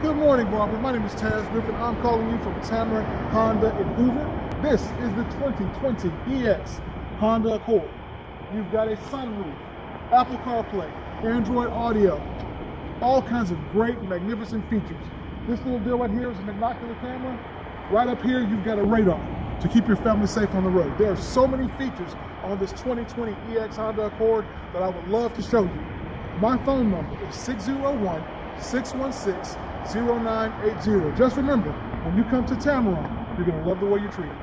Good morning, Barbara. My name is Taz Griffin. I'm calling you from Tameron Honda in Hoover. This is the 2020 EX Honda Accord. You've got a sunroof, Apple CarPlay, Android Auto, all kinds of great, magnificent features. This little deal right here is a binocular camera. Right up here, you've got a radar to keep your family safe on the road. There are so many features on this 2020 EX Honda Accord that I would love to show you. My phone number is 601 616 0980. Just remember, when you come to Tameron, you're going to love the way you're treated.